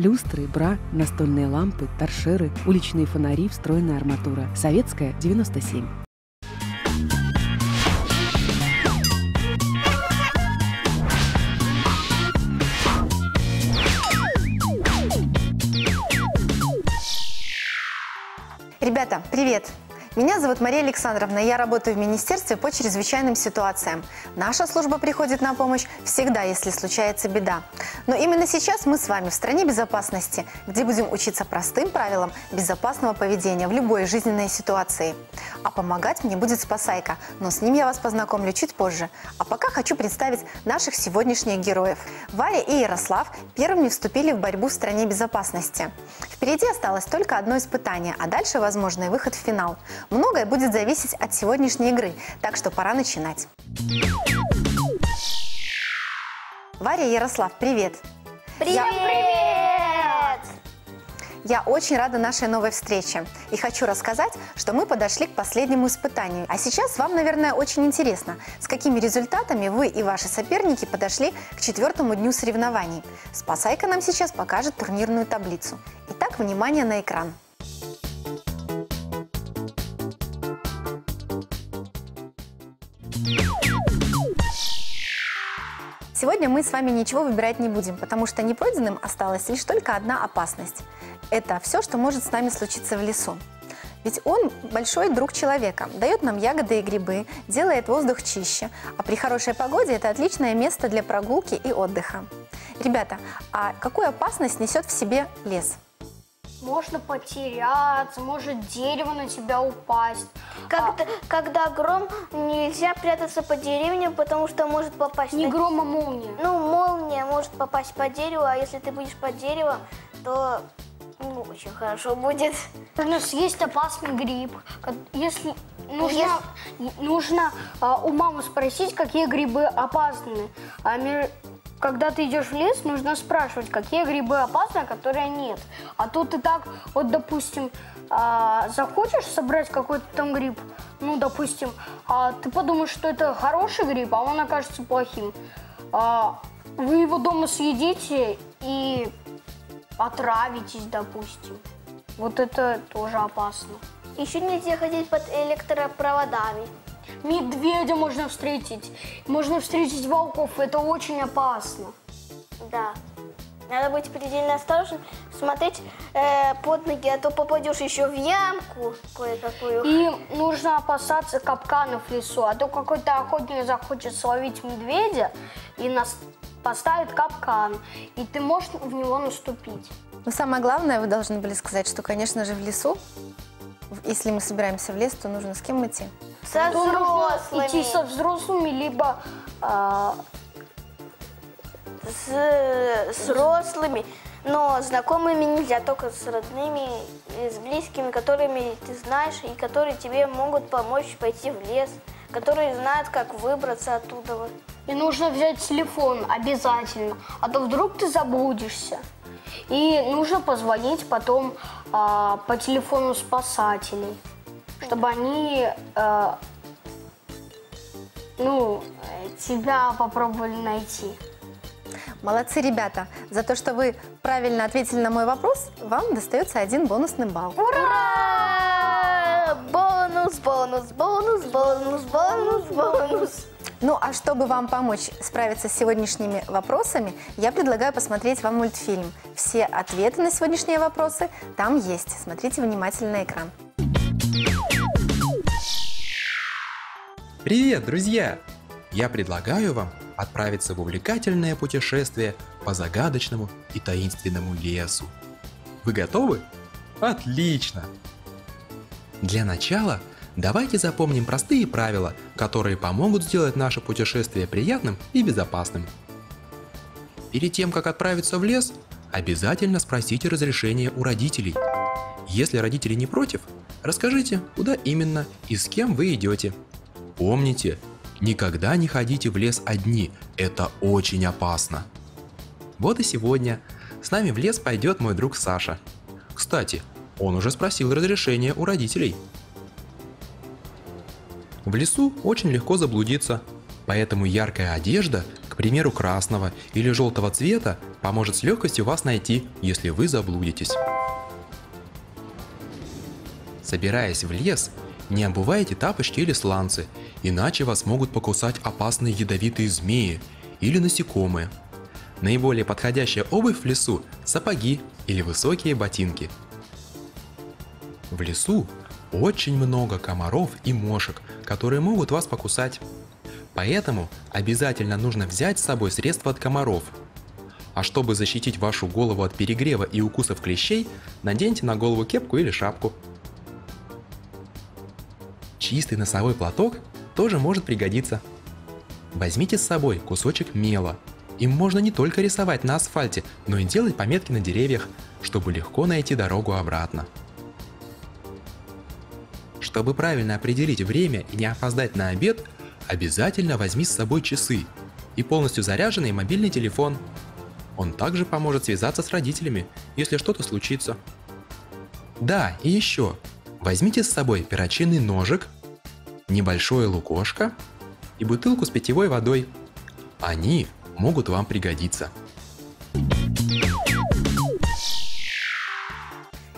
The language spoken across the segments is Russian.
Люстры, бра, настольные лампы, торшеры, уличные фонари, встроенная арматура. Советская, 97. Ребята, привет! Меня зовут Мария Александровна, я работаю в Министерстве по чрезвычайным ситуациям. Наша служба приходит на помощь всегда, если случается беда. Но именно сейчас мы с вами в стране безопасности, где будем учиться простым правилам безопасного поведения в любой жизненной ситуации. А помогать мне будет спасайка, но с ним я вас познакомлю чуть позже. А пока хочу представить наших сегодняшних героев. Варя и Ярослав первыми вступили в борьбу в стране безопасности. Впереди осталось только одно испытание, а дальше возможный выход в финал. Многое будет зависеть от сегодняшней игры, так что пора начинать. Варя Ярослав, привет! Привет! Я- Я очень рада нашей новой встрече и хочу рассказать, что мы подошли к последнему испытанию. А сейчас вам, наверное, очень интересно, с какими результатами вы и ваши соперники подошли к четвертому дню соревнований. Спасайка нам сейчас покажет турнирную таблицу. Итак, внимание на экран. Сегодня мы с вами ничего выбирать не будем, потому что непройденным осталась лишь только одна опасность. Это все, что может с нами случиться в лесу. Ведь он большой друг человека, дает нам ягоды и грибы, делает воздух чище, а при хорошей погоде это отличное место для прогулки и отдыха. Ребята, а какую опасность несет в себе лес? Можно потеряться, может дерево на тебя упасть. Когда, когда гром, нельзя прятаться по деревне, потому что может попасть... Не на- гром, а молния. Ну, молния может попасть по дереву, а если ты будешь под деревом, то ну, очень хорошо будет. Нужно съесть опасный гриб. Если нужно, нужно а, у мамы спросить, какие грибы опасны. А мер- когда ты идешь в лес, нужно спрашивать, какие грибы опасны, а которые нет. А то ты так, вот, допустим, а, захочешь собрать какой-то там гриб, ну, допустим, а ты подумаешь, что это хороший гриб, а он окажется плохим. А, вы его дома съедите и отравитесь, допустим. Вот это тоже опасно. Еще нельзя ходить под электропроводами. Медведя можно встретить, можно встретить волков, это очень опасно. Да. Надо быть предельно осторожным, смотреть э, под ноги, а то попадешь еще в ямку кое-какую. И нужно опасаться капканов в лесу, а то какой-то охотник захочет словить медведя и нас поставит капкан, и ты можешь в него наступить. Но самое главное, вы должны были сказать, что, конечно же, в лесу, если мы собираемся в лес, то нужно с кем идти? Со То нужно взрослыми. идти со взрослыми, либо а, с, с взрослыми, но знакомыми нельзя, только с родными, с близкими, которыми ты знаешь и которые тебе могут помочь пойти в лес, которые знают, как выбраться оттуда. И нужно взять телефон обязательно, а то вдруг ты заблудишься. И нужно позвонить потом а, по телефону спасателей, чтобы они, э, ну, тебя попробовали найти. Молодцы, ребята! За то, что вы правильно ответили на мой вопрос, вам достается один бонусный балл. Ура! Бонус, бонус, бонус, бонус, бонус, бонус. Ну а чтобы вам помочь справиться с сегодняшними вопросами, я предлагаю посмотреть вам мультфильм. Все ответы на сегодняшние вопросы там есть. Смотрите внимательно на экран. Привет, друзья! Я предлагаю вам отправиться в увлекательное путешествие по загадочному и таинственному лесу. Вы готовы? Отлично! Для начала давайте запомним простые правила, которые помогут сделать наше путешествие приятным и безопасным. Перед тем, как отправиться в лес, обязательно спросите разрешение у родителей. Если родители не против, расскажите, куда именно и с кем вы идете. Помните, никогда не ходите в лес одни, это очень опасно. Вот и сегодня с нами в лес пойдет мой друг Саша. Кстати, он уже спросил разрешения у родителей. В лесу очень легко заблудиться, поэтому яркая одежда, к примеру красного или желтого цвета, поможет с легкостью вас найти, если вы заблудитесь. Собираясь в лес, не обувайте тапочки или сланцы, иначе вас могут покусать опасные ядовитые змеи или насекомые. Наиболее подходящая обувь в лесу – сапоги или высокие ботинки. В лесу очень много комаров и мошек, которые могут вас покусать. Поэтому обязательно нужно взять с собой средства от комаров. А чтобы защитить вашу голову от перегрева и укусов клещей, наденьте на голову кепку или шапку. Чистый носовой платок тоже может пригодиться. Возьмите с собой кусочек мела. Им можно не только рисовать на асфальте, но и делать пометки на деревьях, чтобы легко найти дорогу обратно. Чтобы правильно определить время и не опоздать на обед, обязательно возьми с собой часы и полностью заряженный мобильный телефон. Он также поможет связаться с родителями, если что-то случится. Да, и еще. Возьмите с собой перочинный ножик, небольшое лукошко и бутылку с питьевой водой. Они могут вам пригодиться.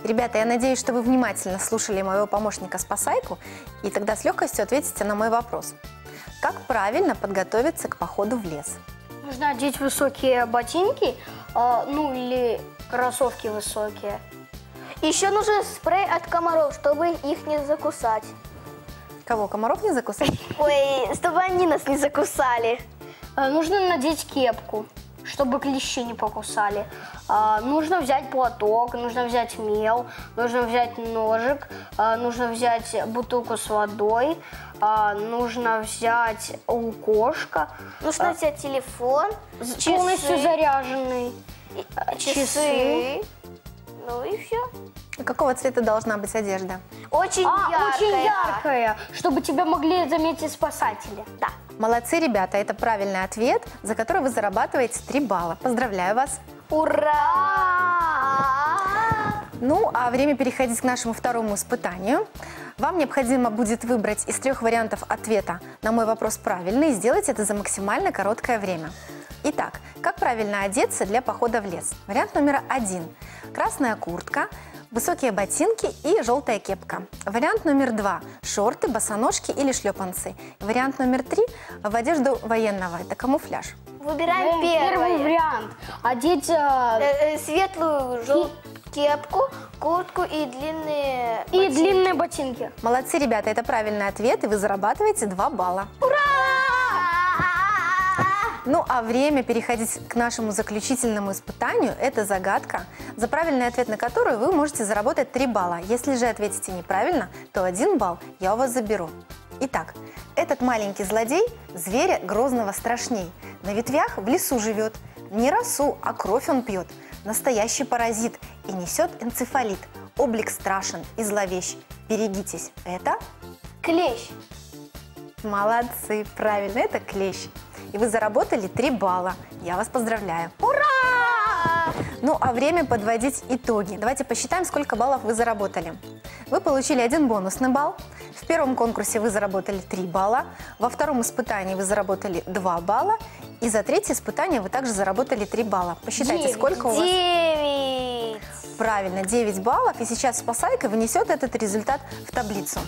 Ребята, я надеюсь, что вы внимательно слушали моего помощника Спасайку и тогда с легкостью ответите на мой вопрос. Как правильно подготовиться к походу в лес? Нужно одеть высокие ботинки, а, ну или кроссовки высокие. Еще нужен спрей от комаров, чтобы их не закусать. Кого, комаров не закусать? Ой, чтобы они нас не закусали. А, Нужно надеть кепку, чтобы клещи не покусали. А, Нужно взять платок, нужно взять мел, нужно взять ножик, а, нужно взять бутылку с водой, нужно взять лукошко, Нужно взять телефон, часы, полностью заряженный. часы. часы. Ну и все. Какого цвета должна быть одежда? Очень А, яркая. очень яркая, чтобы тебя могли заметить спасатели. Да. Молодцы, ребята, это правильный ответ, за который вы зарабатываете 3 балла. Поздравляю вас! Ура! Ну, а время переходить к нашему второму испытанию. Вам необходимо будет выбрать из трех вариантов ответа на мой вопрос правильный и сделать это за максимально короткое время. Итак, как правильно одеться для похода в лес? Вариант номер один. Красная куртка, высокие ботинки и желтая кепка. Вариант номер два. Шорты, босоножки или шлепанцы. Вариант номер три. В одежду военного. Это камуфляж. Выбираем Ну, Первый вариант. Одеть Э, э, э, Светлую жел- кепку, куртку и длинные и ботинки. длинные ботинки. Молодцы, ребята, это правильный ответ, и вы зарабатываете 2 балла. Ну а время переходить к нашему заключительному испытанию – это загадка, за правильный ответ на которую вы можете заработать 3 балла. Если же ответите неправильно, то 1 балл я у вас заберу. Итак, этот маленький злодей зверя грозного страшней. На ветвях в лесу живет. Не росу, а кровь он пьет. Настоящий паразит и несет энцефалит. Облик страшен и зловещ. Берегитесь. Это Клещ. Молодцы, правильно, это клещ. И вы заработали 3 балла. Я вас поздравляю. Ура! Ну, а время подводить итоги. Давайте посчитаем, сколько баллов вы заработали. Вы получили один бонусный балл. В первом конкурсе вы заработали 3 балла. Во втором испытании вы заработали 2 балла. И за третье испытание вы также заработали 3 балла. Посчитайте, Девять. сколько у вас... Девять. Правильно, 9 баллов. И сейчас Спасайка внесет этот результат в таблицу.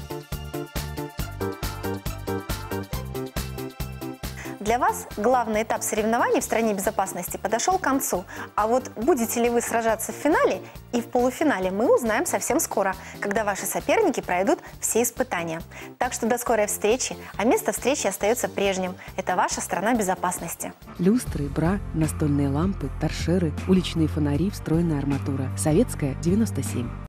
Для вас главный этап соревнований в стране безопасности подошел к концу. А вот будете ли вы сражаться в финале и в полуфинале, мы узнаем совсем скоро, когда ваши соперники пройдут все испытания. Так что до скорой встречи, а место встречи остается прежним. Это ваша страна безопасности. Люстры, бра, настольные лампы, торшеры, уличные фонари, встроенная арматура. Советская, 97.